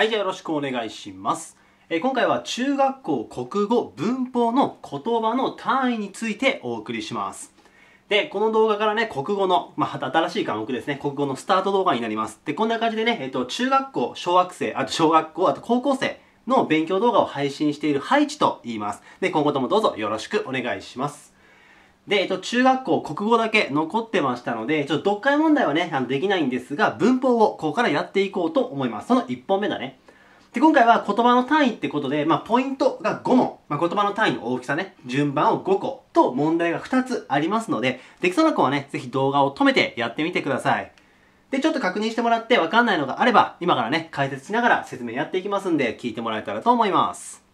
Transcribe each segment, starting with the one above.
はい、じゃあよろしくお願いします。えー今回は中学校国語文法の言葉の単位についてお送りします。で、この動画からね、国語の、まあ、新しい科目ですね、国語のスタート動画になります。で、こんな感じでね、えっと、中学校、小学生、あと小学校、あと高校生の勉強動画を配信しているハイチと言います。で、今後ともどうぞよろしくお願いします。で、えっと、中学校国語だけ残ってましたので、ちょっと読解問題はね、あのできないんですが、文法をここからやっていこうと思います。その1本目だね。で、今回は言葉の単位ってことで、まあ、ポイントが5問。まあ、言葉の単位の大きさね、順番を5個と問題が2つありますので、できそうな子はね、ぜひ動画を止めてやってみてください。で、ちょっと確認してもらってわかんないのがあれば、今からね、解説しながら説明やっていきますんで、聞いてもらえたらと思います。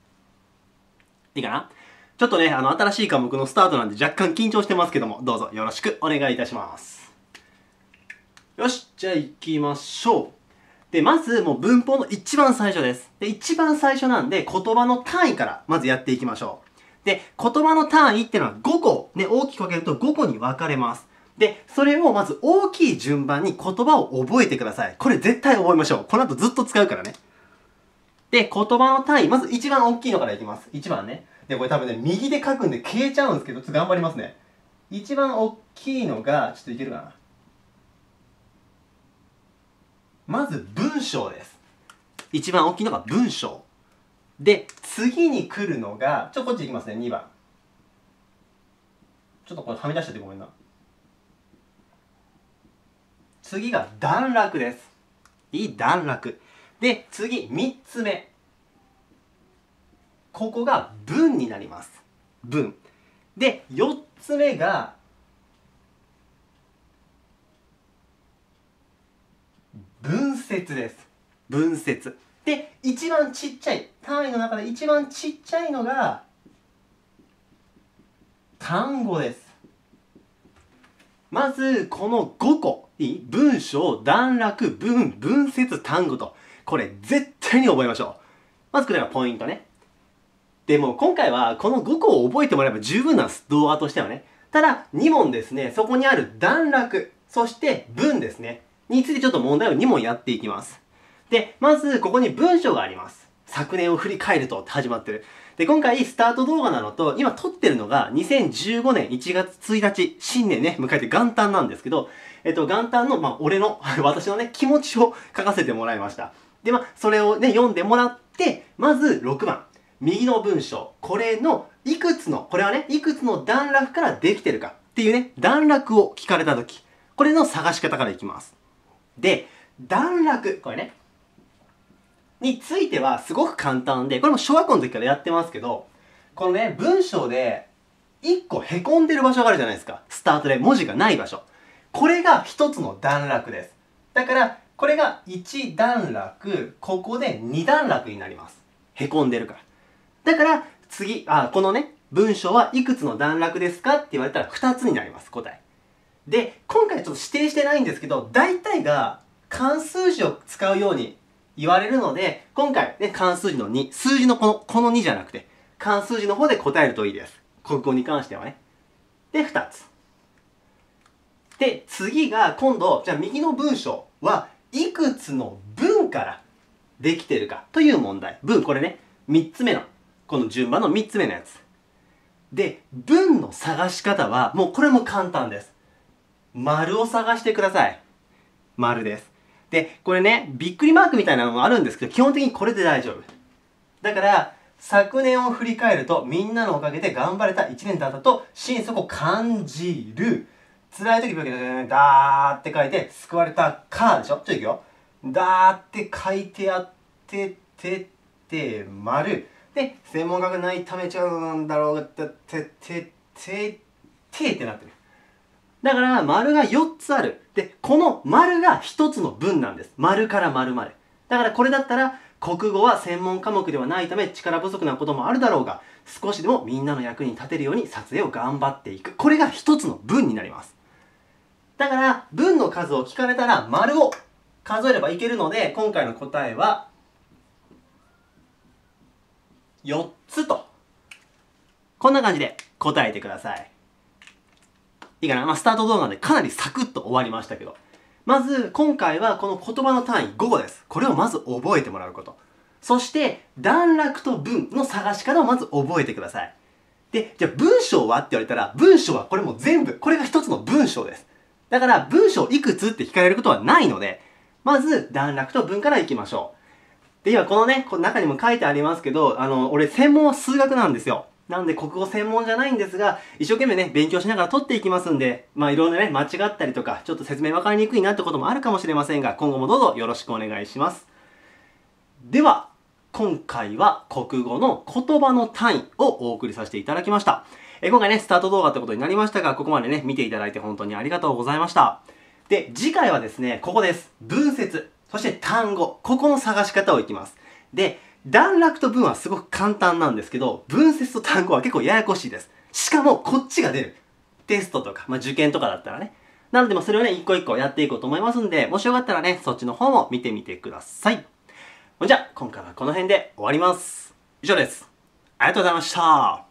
いいかな？ちょっとね、あの、新しい科目のスタートなんで若干緊張してますけども、どうぞよろしくお願いいたします。よし、じゃあ行きましょう。で、まずもう文法の一番最初です。で、一番最初なんで言葉の単位からまずやっていきましょう。で、言葉の単位っていうのは5個、ね、大きく分けると5個に分かれます。で、それをまず大きい順番に言葉を覚えてください。これ絶対覚えましょう。この後ずっと使うからね。で、言葉の単位、まず一番大きいのからいきます。一番ね。で、これ多分ね、右で書くんで消えちゃうんですけど、ちょっと頑張りますね。一番大きいのが、ちょっといけるかな。まず文章です。一番大きいのが文章。で、次に来るのが、ちょ、こっち行きますね、2番。ちょっとこれはみ出しちゃってごめんな。次が段落です。いい段落。で、次、3つ目。ここが文になります。文。で、4つ目が、分節です。分節。で、一番ちっちゃい、単位の中で一番ちっちゃいのが、単語です。まず、この5個、いい？文章、段落、文、文節、単語と。これ、絶対に覚えましょう。まずこれがポイントね。でも、今回はこの5個を覚えてもらえば十分なんです。動画としてはね。ただ、2問ですね、そこにある段落、そして文ですね。についてちょっと問題を2問やっていきます。で、まず、ここに文章があります。昨年を振り返るとって始まってる。で、今回スタート動画なのと、今撮ってるのが2015年1月1日、新年ね、迎えて元旦なんですけど、えっと、元旦の、まあ、俺の、私のね、気持ちを書かせてもらいました。で、まあ、それをね、読んでもらって、まず6番。右の文章。これの、いくつの、これはね、いくつの段落からできてるかっていうね、段落を聞かれたとき、これの探し方からいきます。で、段落、これね、についてはすごく簡単で、これも小学校の時からやってますけど、このね、文章で、一個凹んでる場所があるじゃないですか。スタートで文字がない場所。これが一つの段落です。だから、これが1段落、ここで2段落になります。凹んでるから。だから、次、あ、このね、文章はいくつの段落ですか？って言われたら2つになります、答え。で、今回ちょっと指定してないんですけど、大体が漢数字を使うように言われるので、今回ね、漢数字の2、数字のこの、この2じゃなくて、漢数字の方で答えるといいです。国語に関してはね。で、2つ。で、次が今度、じゃあ右の文章はいくつの文からできてるかという問題。文、これね、3つ目の、この順番の3つ目のやつ。で、文の探し方は、もうこれも簡単です。丸を探してください。丸です。で、これね、びっくりマークみたいなのもあるんですけど、基本的にこれで大丈夫。だから、昨年を振り返ると、みんなのおかげで頑張れた1年だったと、心底感じる。辛い時、だーって書いて、救われたかでしょ？ちょっといくよ。だーって書いてあって、てって、丸。で、専門学ないためちゃうんだろうが、て、て、て、て、てってなってる。だから、丸が4つある。で、この丸が1つの文なんです。丸から丸まで。だからこれだったら、国語は専門科目ではないため力不足なこともあるだろうが、少しでもみんなの役に立てるように撮影を頑張っていく。これが1つの文になります。だから、文の数を聞かれたら、丸を数えればいけるので、今回の答えは、4つと。こんな感じで答えてください。いいかな？まあ、スタート動画でかなりサクッと終わりましたけど。まず、今回はこの言葉の単位5語です。これをまず覚えてもらうこと。そして、段落と文の探し方をまず覚えてください。で、じゃあ文章は？って言われたら、文章はこれも全部、これが一つの文章です。だから、文章いくつ？って聞かれることはないので、まず段落と文からいきましょう。で、今このね、この中にも書いてありますけど、あの、俺専門は数学なんですよ。なんで国語専門じゃないんですが、一生懸命ね、勉強しながら取っていきますんで、まあいろいろね、間違ったりとか、ちょっと説明分かりにくいなってこともあるかもしれませんが、今後もどうぞよろしくお願いします。では、今回は国語の言葉の単位をお送りさせていただきました。え今回ね、スタート動画ってことになりましたが、ここまでね、見ていただいて本当にありがとうございました。で、次回はですね、ここです。文節、そして単語、ここの探し方をいきます。で、段落と文はすごく簡単なんですけど、文節と単語は結構ややこしいです。しかも、こっちが出る。テストとか、まあ、受験とかだったらね。なので、それをね、一個一個やっていこうと思いますんで、もしよかったらね、そっちの方も見てみてください。じゃあ、今回はこの辺で終わります。以上です。ありがとうございました。